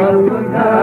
Papa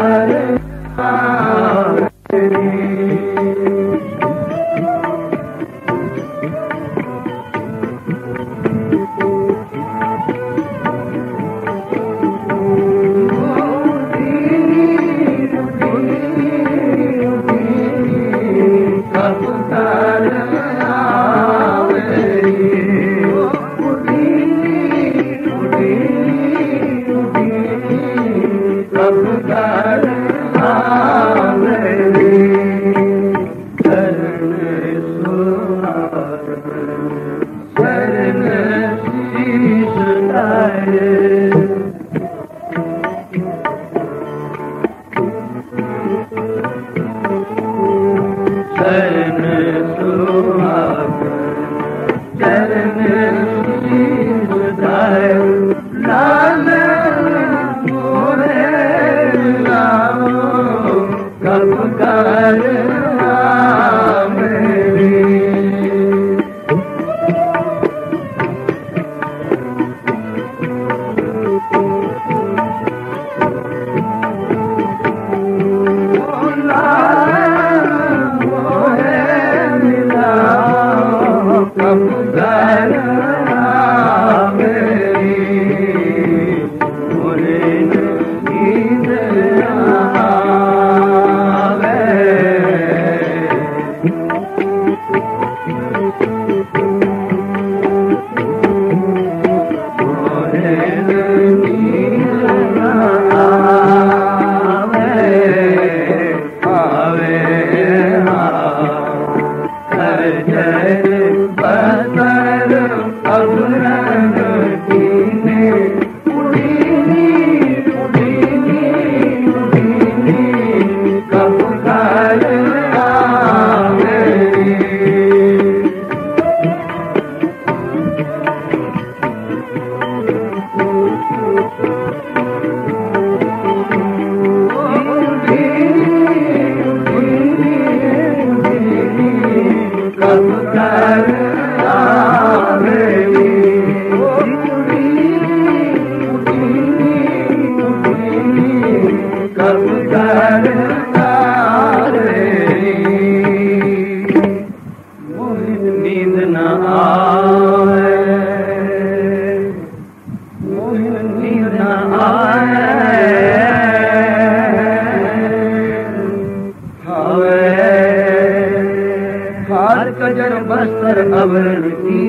buzzer बस्तर अवर की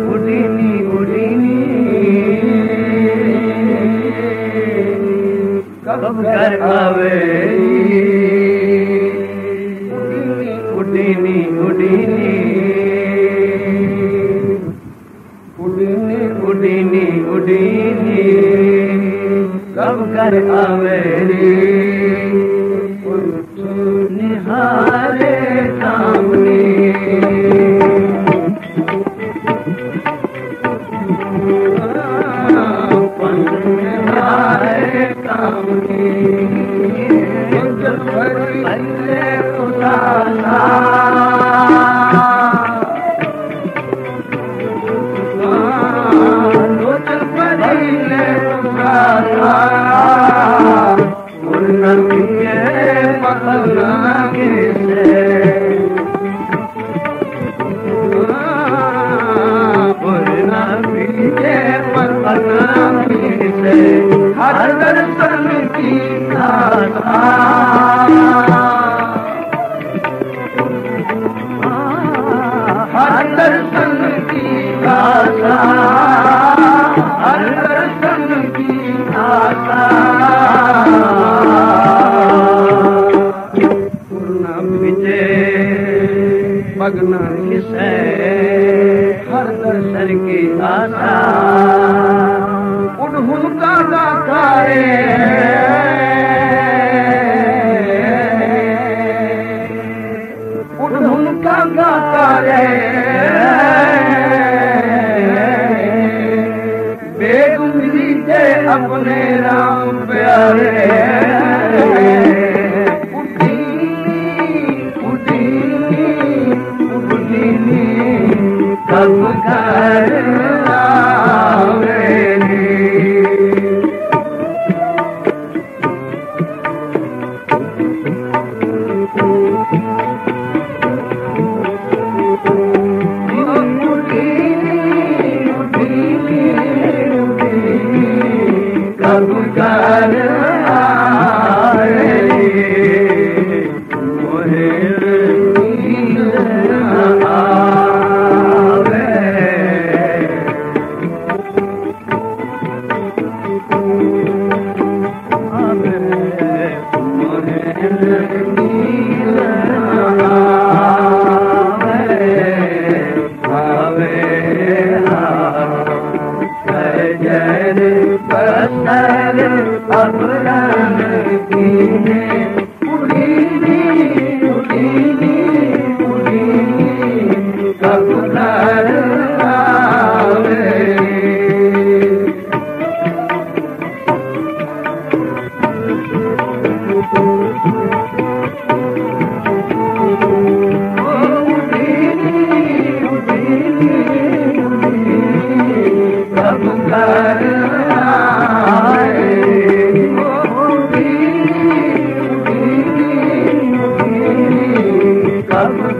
कुडिनी ॾिनी कब घर Let's मग्न हर दर्शन की आशा। उनका दाता उनका दाता रे सजन ते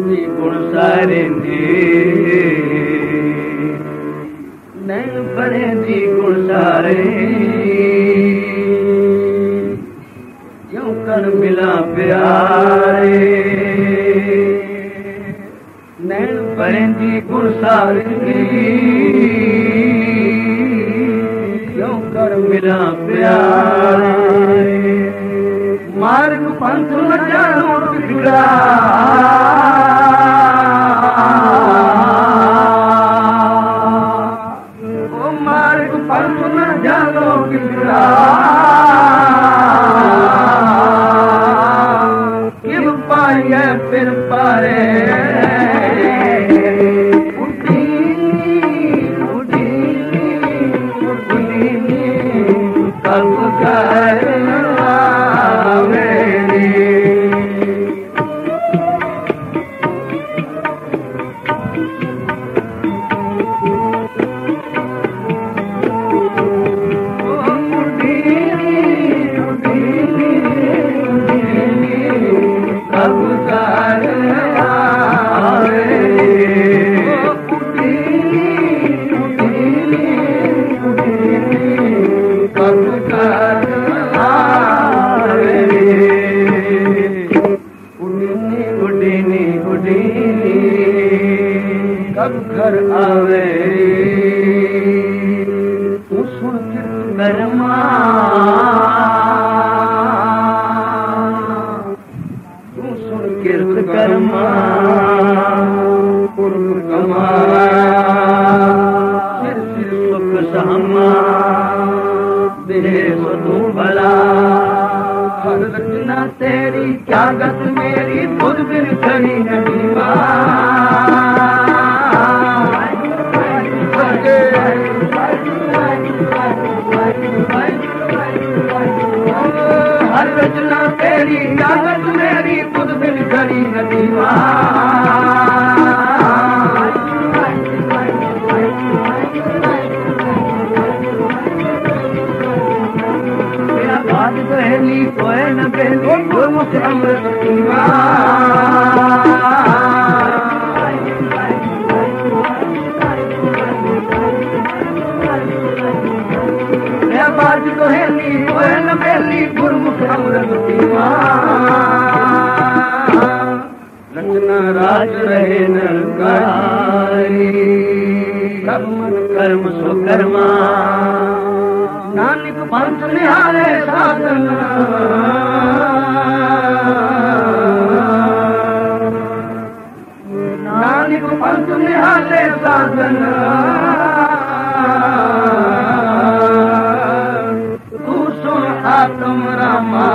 गुण सारे मैं परिंदी गुण सारे क्यों कर मिला प्यारे नैन परिंदी गुण सारे क्यों कर मिला जानो बिगड़ा घर आवे। तू सुन कर्मा क्या गत मेरी खुद बिर सही है पुरू अमृतिया रहनि کرم कर्म सुकर्मा नानक पंथ निहारे साधन नानक पंथ निहारे साधन तू सुन आत्म रमा